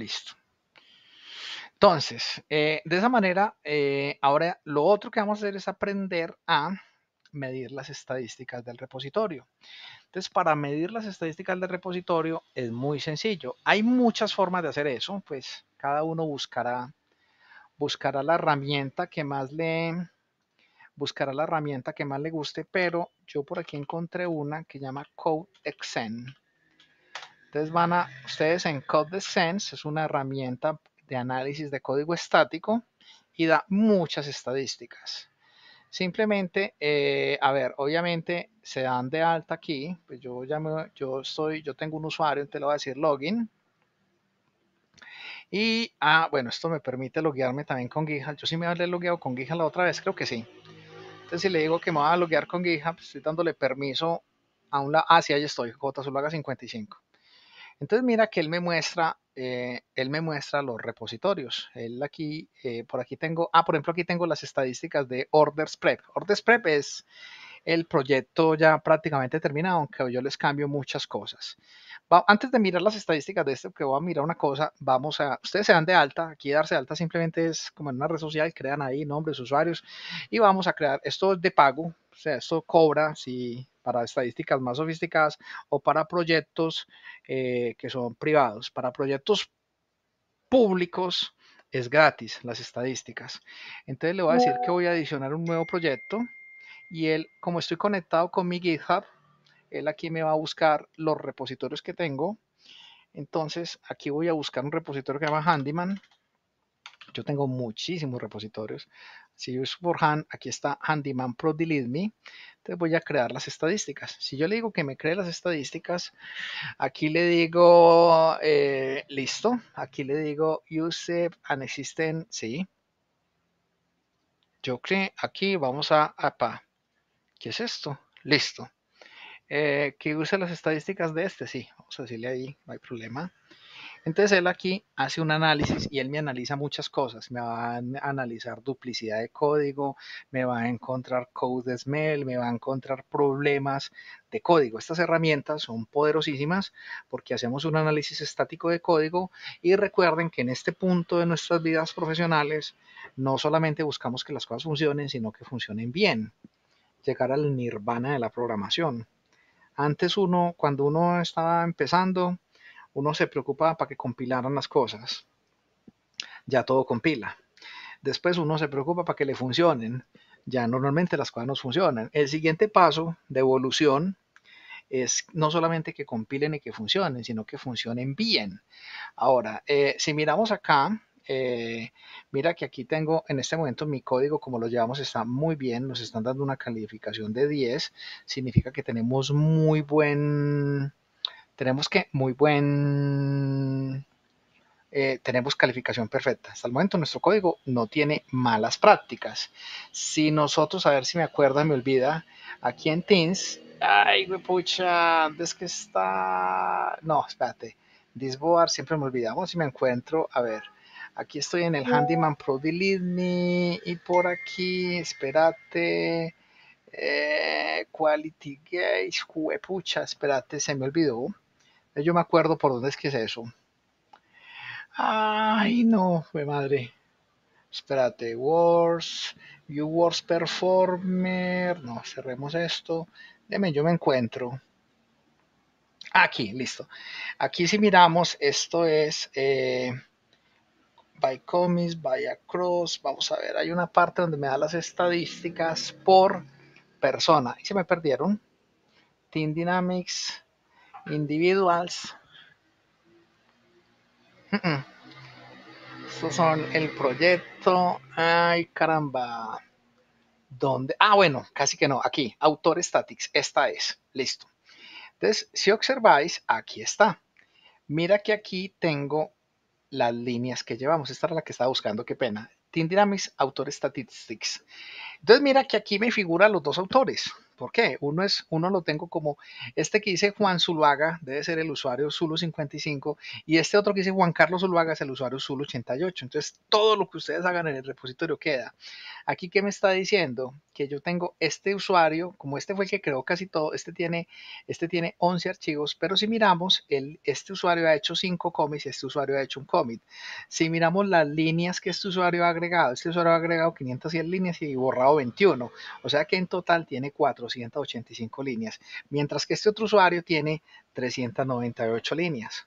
Listo. Entonces, eh, de esa manera, eh, ahora lo otro que vamos a hacer es aprender a medir las estadísticas del repositorio. Entonces, para medir las estadísticas del repositorio es muy sencillo. Hay muchas formas de hacer eso, pues cada uno buscará, buscará la herramienta que más le buscará la herramienta que más le guste, pero yo por aquí encontré una que llama CodeXen. Entonces van a, ustedes en CodeXense es una herramienta de análisis de código estático y da muchas estadísticas. Simplemente, eh, a ver, obviamente se dan de alta aquí, pues yo ya yo estoy, yo tengo un usuario, entonces le voy a decir login. Y, ah, bueno, esto me permite loguearme también con GitHub. Yo sí me había logueado con GitHub la otra vez, creo que sí. Entonces, si le digo que me voy a loguear con GitHub, estoy dándole permiso a un lado. Ah, sí, ahí estoy, JSulaga 55. Entonces, mira que él me muestra eh, él me muestra los repositorios. Él aquí, eh, por aquí tengo, ah, por ejemplo, aquí tengo las estadísticas de Orders Prep. Orders Prep es el proyecto ya prácticamente terminado, aunque yo les cambio muchas cosas. antes de mirar las estadísticas de este, que voy a mirar una cosa, vamos a, ustedes se dan de alta, aquí darse de alta simplemente es como en una red social, crean ahí nombres, usuarios, y vamos a crear, esto es de pago, o sea, esto cobra si para estadísticas más sofisticadas o para proyectos eh, que son privados. Para proyectos públicos es gratis las estadísticas. Entonces le voy a decir que voy a adicionar un nuevo proyecto y él, como estoy conectado con mi GitHub, él aquí me va a buscar los repositorios que tengo. Entonces aquí voy a buscar un repositorio que se llama Handyman. Yo tengo muchísimos repositorios. Si yo uso por aquí está Handyman Pro Delete Me. Entonces voy a crear las estadísticas. Si yo le digo que me cree las estadísticas, aquí le digo, eh, listo. Aquí le digo use an existing, sí. Yo creo, aquí vamos a, apa. ¿Qué es esto? Listo. Eh, que use las estadísticas de este, sí. Vamos a decirle ahí, no hay problema. Entonces él aquí hace un análisis y él me analiza muchas cosas. Me va a analizar duplicidad de código, me va a encontrar code smell, me va a encontrar problemas de código. Estas herramientas son poderosísimas porque hacemos un análisis estático de código y recuerden que en este punto de nuestras vidas profesionales no solamente buscamos que las cosas funcionen, sino que funcionen bien. Llegar al nirvana de la programación. Antes uno, cuando uno estaba empezando, uno se preocupa para que compilaran las cosas. Ya todo compila. Después uno se preocupa para que le funcionen. Ya normalmente las cosas no funcionan. El siguiente paso de evolución es no solamente que compilen y que funcionen, sino que funcionen bien. Ahora, eh, si miramos acá, eh, mira que aquí tengo en este momento mi código, como lo llevamos, está muy bien. Nos están dando una calificación de 10. Significa que tenemos muy buen tenemos que muy buen, eh, tenemos calificación perfecta. Hasta el momento nuestro código no tiene malas prácticas. Si nosotros, a ver si me acuerdo, me olvida, aquí en Teams, ay, pucha, es que está? No, espérate, Disboard siempre me olvidamos si me encuentro, a ver, aquí estoy en el Handyman Pro Delete Me y por aquí, espérate, eh, Quality Gaze, pucha, espérate, se me olvidó. Yo me acuerdo por dónde es que es eso. Ay, no, fue madre. Espérate, Wars, View Wars Performer. No, cerremos esto. Deme, yo me encuentro. Aquí, listo. Aquí si miramos, esto es eh, by comics, by across. Vamos a ver, hay una parte donde me da las estadísticas por persona. Y se me perdieron. Team Dynamics individuals. Estos son el proyecto. Ay, caramba. ¿Dónde? Ah, bueno, casi que no. Aquí, Autor Statics. Esta es. Listo. Entonces, si observáis, aquí está. Mira que aquí tengo las líneas que llevamos. Esta era la que estaba buscando, qué pena. Team Dynamics Autor Statistics. Entonces, mira que aquí me figuran los dos autores ¿Por qué? Uno, es, uno lo tengo como este que dice Juan Zuluaga, debe ser el usuario Zulu55, y este otro que dice Juan Carlos Zuluaga es el usuario Zulu88. Entonces, todo lo que ustedes hagan en el repositorio queda. Aquí, ¿qué me está diciendo? Que yo tengo este usuario, como este fue el que creó casi todo, este tiene, este tiene 11 archivos, pero si miramos, el, este usuario ha hecho 5 commits y este usuario ha hecho un commit. Si miramos las líneas que este usuario ha agregado, este usuario ha agregado 510 líneas y borrado 21. O sea que en total tiene 485 líneas, mientras que este otro usuario tiene 398 líneas.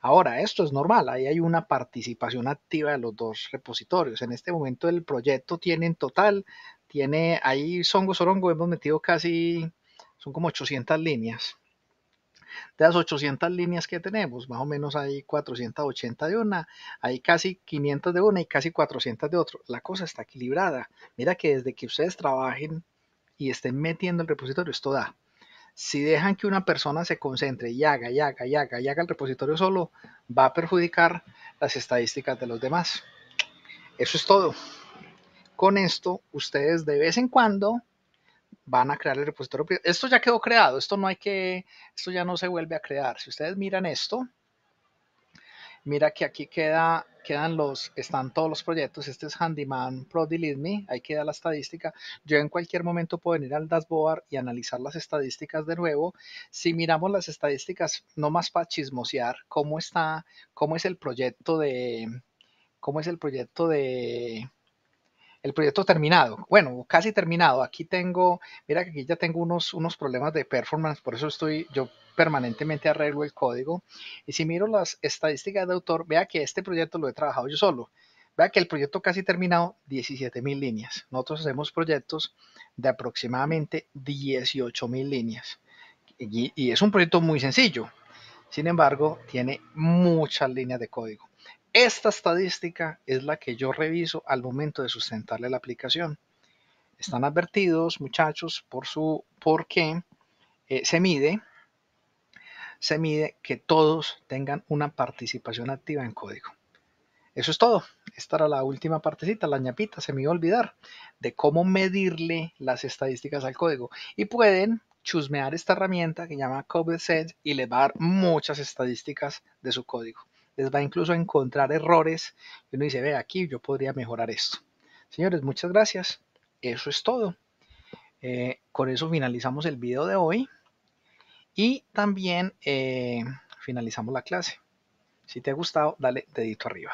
Ahora, esto es normal, ahí hay una participación activa de los dos repositorios. En este momento el proyecto tiene en total, tiene ahí Songo Sorongo, hemos metido casi, son como 800 líneas. De las 800 líneas que tenemos, más o menos hay 480 de una, hay casi 500 de una y casi 400 de otro. La cosa está equilibrada. Mira que desde que ustedes trabajen y estén metiendo el repositorio, esto da. Si dejan que una persona se concentre y haga, y haga, y haga, y haga el repositorio solo, va a perjudicar las estadísticas de los demás. Eso es todo. Con esto, ustedes de vez en cuando van a crear el repositorio. Esto ya quedó creado, esto no hay que, esto ya no se vuelve a crear. Si ustedes miran esto, mira que aquí queda, quedan los, están todos los proyectos. Este es Handyman Pro Delete Me, ahí queda la estadística. Yo en cualquier momento puedo venir al dashboard y analizar las estadísticas de nuevo. Si miramos las estadísticas, no más para chismosear, cómo está, cómo es el proyecto de, cómo es el proyecto de, el proyecto terminado. Bueno, casi terminado. Aquí tengo, mira que aquí ya tengo unos, unos problemas de performance, por eso estoy, yo permanentemente arreglo el código. Y si miro las estadísticas de autor, vea que este proyecto lo he trabajado yo solo. Vea que el proyecto casi terminado, 17.000 líneas. Nosotros hacemos proyectos de aproximadamente 18.000 líneas. Y, y es un proyecto muy sencillo. Sin embargo, tiene muchas líneas de código. Esta estadística es la que yo reviso al momento de sustentarle la aplicación. Están advertidos, muchachos, por su porque eh, se mide se mide que todos tengan una participación activa en código. Eso es todo. Esta era la última partecita, la ñapita, se me iba a olvidar de cómo medirle las estadísticas al código. Y pueden chusmear esta herramienta que se llama CodeSet y les va a dar muchas estadísticas de su código les va incluso a encontrar errores y uno dice, ve aquí, yo podría mejorar esto. Señores, muchas gracias. Eso es todo. Eh, con eso finalizamos el video de hoy y también eh, finalizamos la clase. Si te ha gustado, dale dedito arriba.